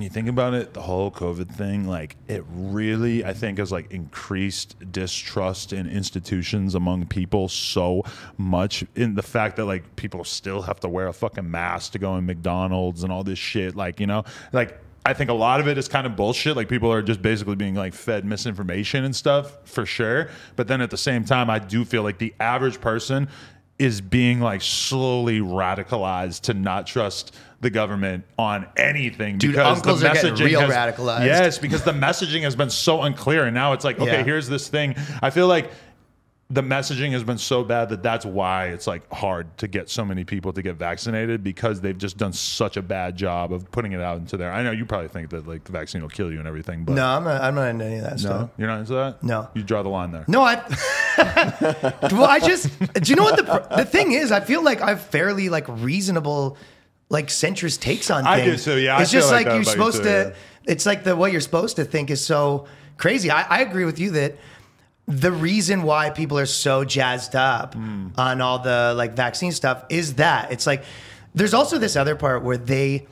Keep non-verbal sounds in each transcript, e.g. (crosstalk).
when you think about it, the whole COVID thing, like it really, I think, has like increased distrust in institutions among people so much. In the fact that like people still have to wear a fucking mask to go in McDonald's and all this shit, like you know, like I think a lot of it is kind of bullshit. Like people are just basically being like fed misinformation and stuff for sure. But then at the same time, I do feel like the average person is being like slowly radicalized to not trust the government on anything Dude, because the messaging real has, radicalized. Yes, because the messaging has been so unclear, and now it's like, okay, Yeah. here's this thing. I feel like the messaging has been so bad that that's why it's like hard to get so many people to get vaccinated because they've just done such a bad job of putting it out into there. I know you probably think that like the vaccine will kill you and everything, but No, I'm not. I'm not into any of that stuff. no, you're not into that. No. you draw the line there. No, I. (laughs) well, I just. Do you know what the the thing is? I feel like I've fairly like reasonable, like centrist takes on things. I do too, yeah, it's feel just like like, you're about you supposed too, to. yeah. It's like the what you're supposed to think is so crazy. I, I agree with you that the reason why people are so jazzed up Hmm. on all the like vaccine stuff is that it's like there's also this other part where they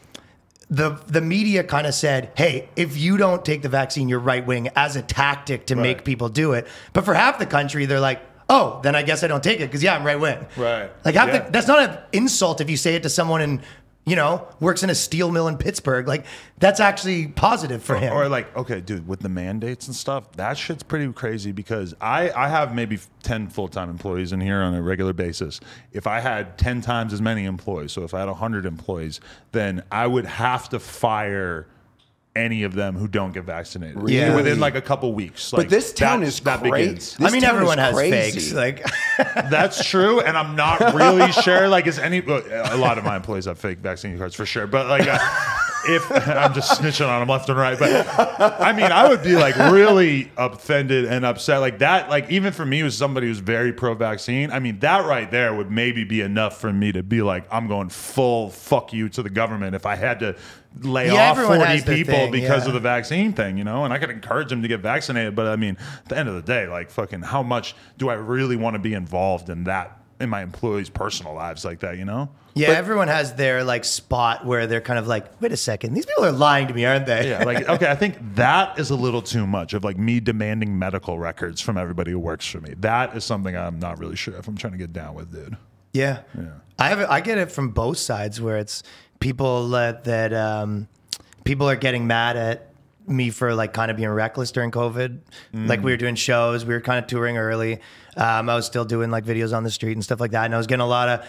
the the media kind of said, "Hey, if you don't take the vaccine, you're right wing," as a tactic to make people do it. But for half the country, they're like, "Oh, then I guess I don't take it because yeah, I'm right wing." Right. Like half Yeah. the, that's not an insult if you say it to someone in you know works in a steel mill in Pittsburgh. Like that's actually positive for him. Or like, okay, dude, with the mandates and stuff, that shit's pretty crazy because I, I have maybe 10 full time employees in here on a regular basis. If I had 10 times as many employees, so if I had 100 employees, then I would have to fire any of them who don't get vaccinated Yeah. within like a couple weeks. But this town that- is that crazy. begins. This I mean, everyone has crazy. fakes. Like, (laughs) That's true, and I'm not really sure. Like, is any a lot of my employees have fake vaccine cards for sure, but like, uh, if (laughs) I'm just snitching on them left and right, but I mean, I would be like really offended and upset, like that. Like, even for me, as somebody who's very pro-vaccine, I mean, that right there would maybe be enough for me to be like, I'm going full fuck you to the government if I had to lay Yeah, off 40 people thing, because yeah. of the vaccine thing, you know, and I could encourage them to get vaccinated, but I mean, at the end of the day, like fucking how much do I really want to be involved in that in my employees' personal lives like that, you know? yeah, everyone has their like spot where they're kind of like, wait a second, these people are lying to me, aren't they? Yeah, like (laughs) okay, I think that is a little too much of like me demanding medical records from everybody who works for me. That is something I'm not really sure if I'm trying to get down with, dude. Yeah. I have I get it from both sides where it's people that, that um, people are getting mad at me for like kind of being reckless during COVID. Like we were doing shows, we were kind of touring early. Um, I was still doing like videos on the street and stuff like that, and I was getting a lot of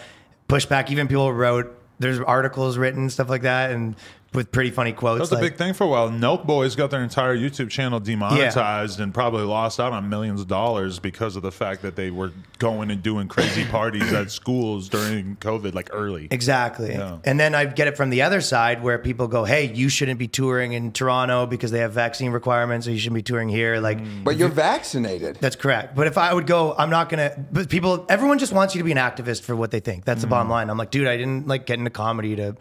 pushback. Even people wrote there's articles written stuff like that, and with pretty funny quotes. That was a big thing for a while. Nelk Boys got their entire YouTube channel demonetized and probably lost out on millions of dollars because of the fact that they were going and doing crazy parties at schools during COVID, like early. Exactly. Yeah. And then I get it from the other side where people go, hey, you shouldn't be touring in Toronto because they have vaccine requirements, or you shouldn't be touring here. Like, But you're vaccinated. that's correct. But if I would go, I'm not going to, but people, everyone just wants you to be an activist for what they think. That's the bottom Mm. line. I'm like, dude, I didn't like get into comedy to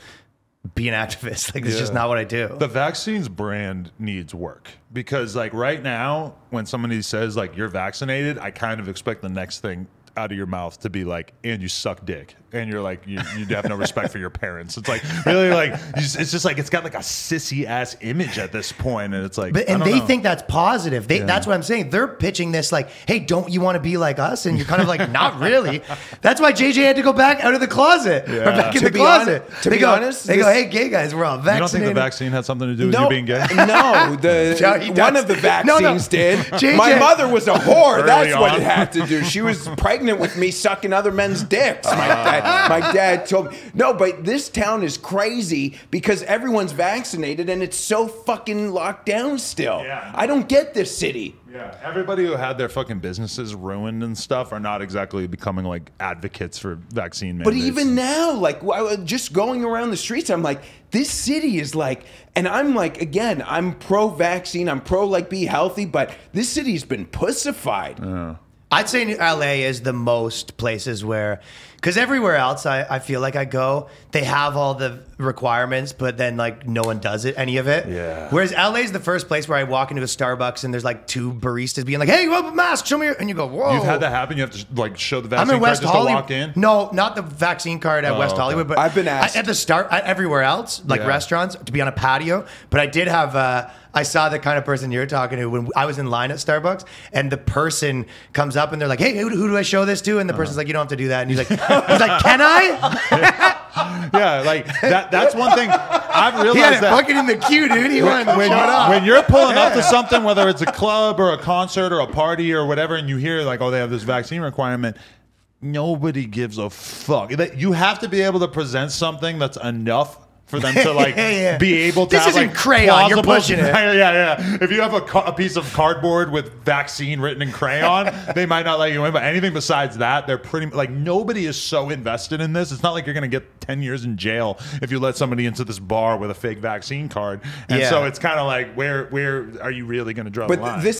be an activist. (laughs) Like, it's just not what I do. The vaccines brand needs work because, like, right now, when somebody says like you're vaccinated, I kind of expect the next thing out of your mouth to be like, "And you suck dick," and you're like, you, you have no respect for your parents. It's like really like it's just like it's got like a sissy ass image at this point, and it's like, But I and don't they know. think that's positive. They, That's what I'm saying. They're pitching this like, "Hey, don't you want to be like us?" And you're kind of like, "Not really." That's why JJ had to go back out of the closet or back in To the be hon- closet. to they be go, honest, they go, "Hey, gay guys, we're all vaccinated. You don't think the vaccine had something to do with No, you being gay? (laughs) no. The (laughs) one of the No, no. vaccines did. JJ. My mother was a whore. Early That's what it had to do. She was (laughs) pregnant with me sucking other men's dicks. My dad, my dad told me. No, but this town is crazy because everyone's vaccinated and it's so fucking locked down still. Yeah. I don't get this city. Yeah, everybody who had their fucking businesses ruined and stuff are not exactly becoming like advocates for vaccine But even now, like uh, just going around the streets, I'm like, this city is like, and I'm like, again, I'm pro vaccine, I'm pro like be healthy, but this city's been pussified. I'd say LA is the most places where, because everywhere else I, I feel like I go, they have all the requirements, but then like no one does it, any of it. Yeah. Whereas LA is the first place where I walk into a Starbucks and there's like two baristas being like, "Hey, you have a mask? Show me," your-" and you go, "Whoa." You've had that happen. You have to like show the vaccine I'm vaccine in card West just Hollywood. to walk in. No, not the vaccine card at Oh, West okay. Hollywood, but I've been asked. at the start at everywhere else, like Yeah. restaurants, to be on a patio. But I did have. Uh, I saw the kind of person you're talking to when I was in line at Starbucks, and the person comes up and they're like, "Hey, who, who do I show this to?" And the person's uh-huh. like, "You don't have to do that." And he's like, "He's like, can I?" (laughs) Yeah, like that. That's one thing I've He realized had it that. fucking in the queue, dude. He wanted to when, show it up. when you're pulling up to something, whether it's a club or a concert or a party or whatever, and you hear like, oh, they have this vaccine requirement, nobody gives a fuck. You have to be able to present something that's enough for them to like (laughs) Yeah, yeah. be able to. This have, isn't like, crayon, you're pushing it. (laughs) Yeah, yeah. If you have a, ca- a piece of cardboard with vaccine written in crayon, (laughs) they might not let you in. But anything besides that, they're pretty like nobody is so invested in this. It's not like you're going to get ten years in jail if you let somebody into this bar with a fake vaccine card. And Yeah. so it's kind of like where where are you really going to draw But the line? this